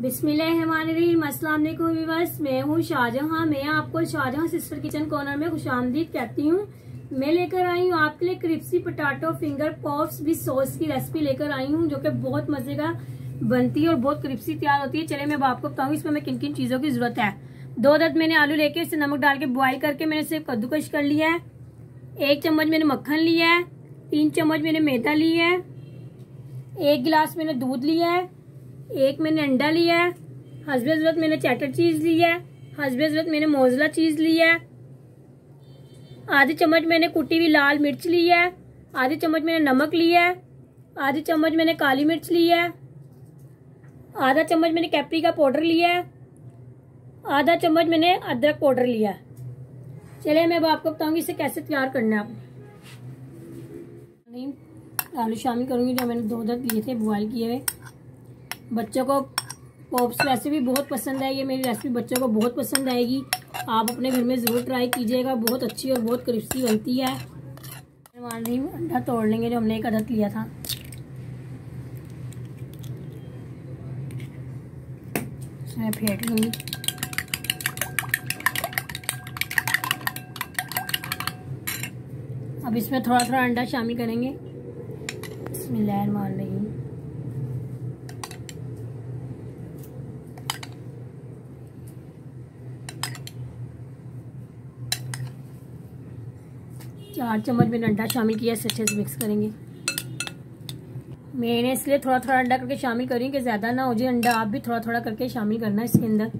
बिस्मिल्लाहिर्रहमानिर्रहीम अस्सलाम मैं हूँ शाहजहाँ। मैं आपको शाहजहाँ सिस्टर किचन कॉर्नर में खुश खुशामदीद कहती हूँ। मैं लेकर आई हूँ आपके लिए क्रिप्सी पटाटो फिंगर पॉप्स भी सॉस की रेसिपी लेकर आई हूँ, जो कि बहुत मज़े का बनती है और बहुत क्रिप्सी तैयार होती है। चले मैं आपको बताऊँ इसमें मैं किन किन चीज़ों की ज़रूरत है। दो दर्द मैंने आलू लेके इसे नमक डाल के बॉइल करके मैंने इसे कद्दूकश कर लिया है। एक चम्मच मैंने मक्खन लिया है। तीन चम्मच मैंने मैदा लिया है। एक गिलास मैंने दूध लिया है। एक मैंने अंडा लिया है हसबे ज़रूरत मैंने चैटर चीज़ लिया है हसबे ज़रूरत मैंने मोजला चीज़ लिया है। आधी चम्मच मैंने कुटी हुई लाल मिर्च ली है, आधी चम्मच मैंने नमक लिया है, आधी चम्मच मैंने काली मिर्च ली है, आधा चम्मच मैंने कैपरी का पाउडर लिया है, आधा चम्मच मैंने अदरक पाउडर लिया है। चलिए मैं अब आपको बताऊँगी इसे कैसे तैयार करना है आपने। आलू शामिल करूँगी जो मैंने दो दर्द लिए थे बॉयल किए हुए। बच्चों को पॉप्स वैसे भी बहुत पसंद है, ये मेरी रेसिपी बच्चों को बहुत पसंद आएगी। आप अपने घर में ज़रूर ट्राई कीजिएगा, बहुत अच्छी और बहुत क्रिस्पी बनती है। मान रही हूँ, अंडा तोड़ लेंगे जो हमने एक अदद लिया था। इसमें फेंट लूँगी। अब इसमें थोड़ा थोड़ा अंडा शामिल करेंगे। इसमें लहर मार रही चार चम्मच मैंने अंडा शामिल किया, इसे अच्छे से मिक्स करेंगे। मैंने इसलिए थोड़ा थोड़ा अंडा करके शामिल करी कि ज़्यादा ना हो जाए, अंडा आप भी थोड़ा थोड़ा करके शामिल करना इसके अंदर।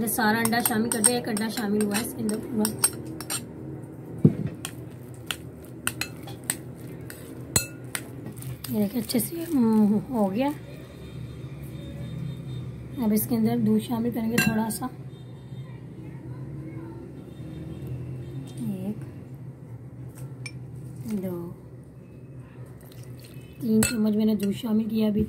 मैंने सारा अंडा शामिल कर दिया एक अंडा शामिल हुआ है इसके अंदर पूरा। ये देखिए अच्छे से हम्म, हो गया। अब इसके अंदर दूध शामिल करेंगे थोड़ा सा एक दो तीन चम्मच मैंने दूध शामिल किया अभी।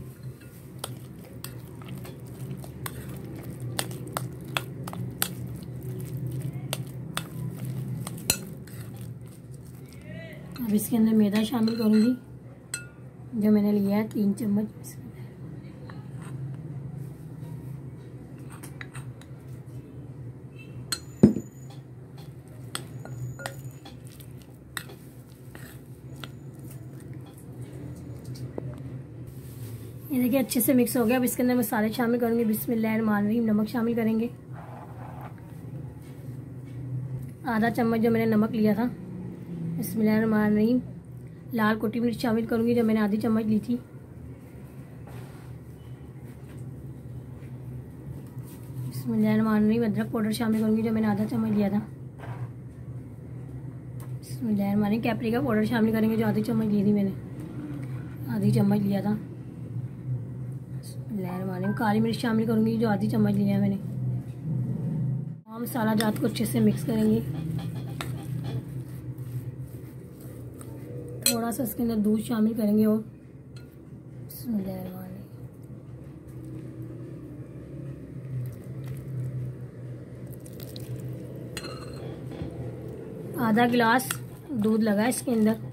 अब इसके अंदर मैदा शामिल करूँगी। जो मैंने लिया है, तीन चम्मच ये देखिए, अच्छे से मिक्स हो गया। अब इसके अंदर मसाले शामिल करूँगी। करूँगी बिस्मिल्लाहिर्रहमानिर्रहीम नमक शामिल करेंगे। आधा चम्मच जो मैंने नमक लिया था। रही लाल कोटी मिर्च शामिल करूँगी जो मैंने आधी चम्मच ली थी। रही अदरक पाउडर शामिल करूँगी जो मैंने आधा चम्मच लिया था। रही कैपरी का पाउडर शामिल करेंगे जो आधी चम्मच ली थी मैंने। आधी चम्मच लिया था। काली मिर्च शामिल करूँगी जो आधी चम्मच लिया मैंने। मसाला जात को अच्छे से मिक्स करेंगे। थोड़ा सा इसके अंदर दूध शामिल करेंगे और आधा गिलास दूध लगा इसके अंदर।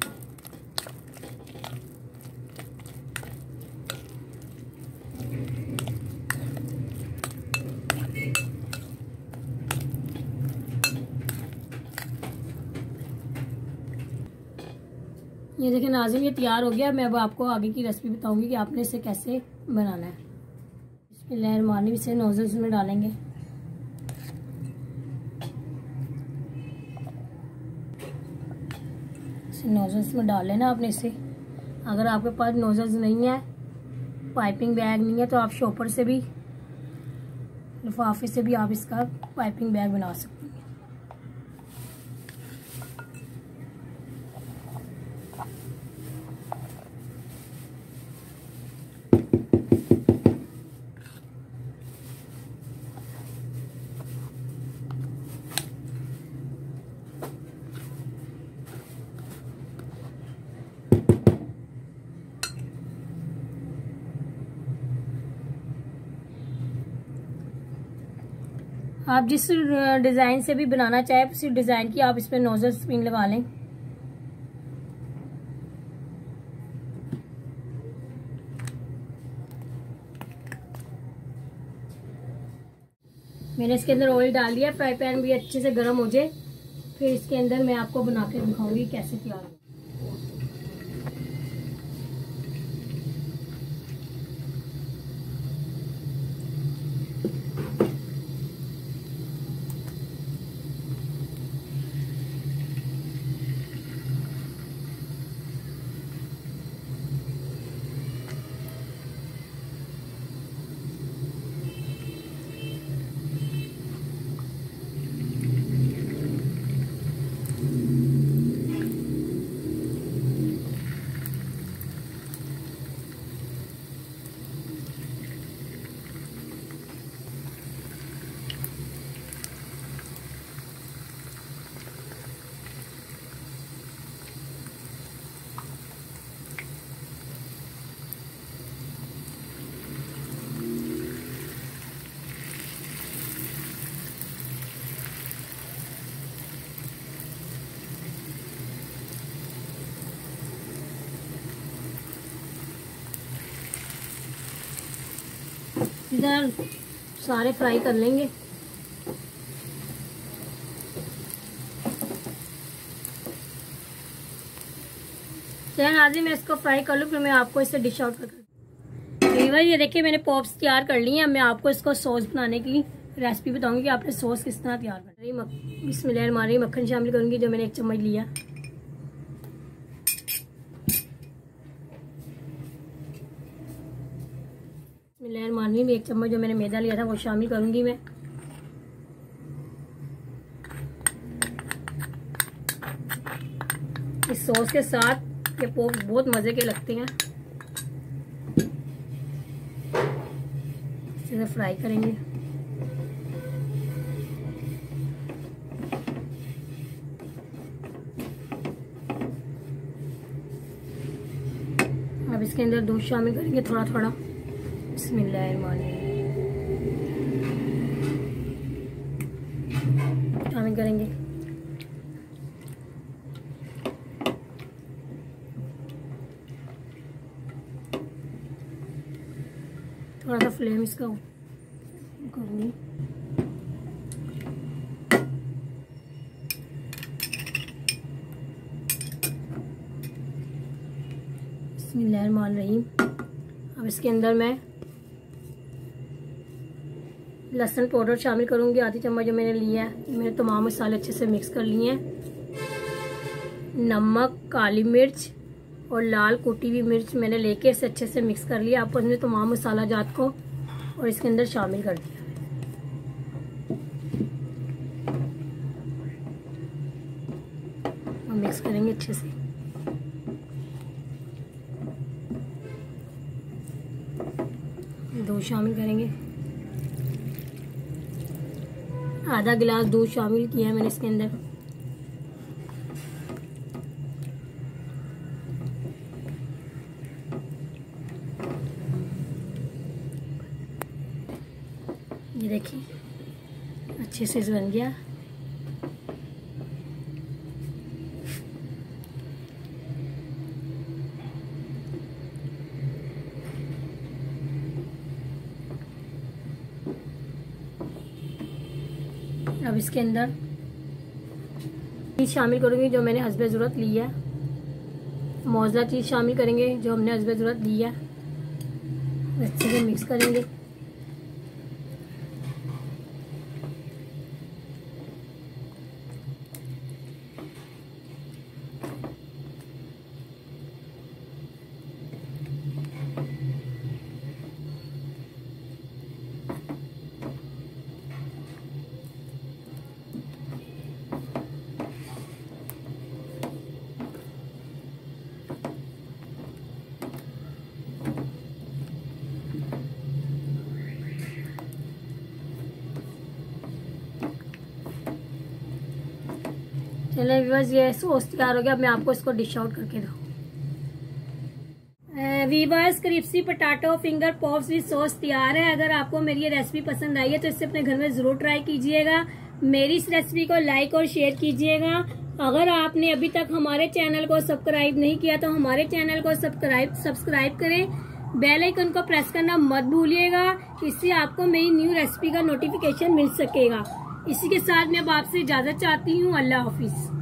ये देखिए नाजिम ये तैयार हो गया। मैं अब आपको आगे की रेसिपी बताऊँगी कि आपने इसे कैसे बनाना है। इसमें लहर मारनी इसे नोजल्स में डालेंगे। इसे नोजल्स में डाल लेना आपने इसे। अगर आपके पास नोजल्स नहीं है पाइपिंग बैग नहीं है तो आप शॉपर से भी, लिफाफे से भी आप इसका पाइपिंग बैग बना सकते आप जिस डिज़ाइन से भी बनाना चाहे, उसी डिज़ाइन की आप इस पर नोजल स्प्रिंग लगा लें। मैंने इसके अंदर ऑयल डाल दिया फ्राई पैन भी अच्छे से गर्म हो जाए। फिर इसके अंदर मैं आपको बना के दिखाऊँगी कैसे तैयार हो इधर सारे फ्राई कर लेंगे। चैन आदि मैं इसको फ्राई कर लूँ, फिर मैं आपको इससे डिश आउट कर लीवर ये देखिए, मैंने पॉप्स तैयार कर ली हैं। मैं आपको इसको सॉस बनाने की रेसिपी बताऊँगी कि आपने सॉस किस तरह तैयार कर रही इसमें मारी मक्खन शामिल करूँगी, जो मैंने एक चम्मच लिया। लहर मारनी में एक चम्मच जो मैंने मैदा लिया था, वो शामिल करूँगी मैं। इस सॉस के साथ ये पोप बहुत मज़े के लगते हैं। इसे फ्राई करेंगे। अब इसके अंदर दूध शामिल करेंगे थोड़ा थोड़ा शामिल करेंगे। थोड़ा सा फ्लेम इसका करूँगी अब इसके अंदर मैं लहसुन पाउडर शामिल करूँगी, आधी चम्मच जो मैंने लिया है, मैंने तमाम मसाले अच्छे से मिक्स कर लिए हैं। नमक, काली मिर्च और लाल कुटी हुई मिर्च मैंने लेके इसे अच्छे से मिक्स कर लिया। आपको इसमें तमाम मसाला जात को और इसके अंदर शामिल कर दिया और मिक्स करेंगे अच्छे से। दो शामिल करेंगे। आधा गिलास दूध शामिल किया है मैंने इसके अंदर। ये देखिए, अच्छे से बन गया अब इसके अंदर। चीज़ शामिल करूँगी जो मैंने हसब ज़रूरत ली है। मौजला चीज़ शामिल करेंगे जो हमने हसब ज़रूरत ली है। अच्छे से मिक्स करेंगे। चले बस ये सोस तैयार हो गया, अब मैं आपको इसको डिश आउट करके दूँ viewers crispy potato finger pops with sauce तैयार है। अगर आपको मेरी ये रेसिपी पसंद आई है तो इसे अपने घर में ज़रूर ट्राई कीजिएगा। मेरी इस रेसिपी को लाइक और शेयर कीजिएगा। अगर आपने अभी तक हमारे चैनल को सब्सक्राइब नहीं किया तो हमारे चैनल को सब्सक्राइब सब्सक्राइब करें। बेल आइकन को प्रेस करना मत भूलिएगा। इससे आपको मेरी न्यू रेसिपी का नोटिफिकेशन मिल सकेगा। इसी के साथ मैं अब आपसे इजाज़त चाहती हूँ। अल्लाह हाफिज।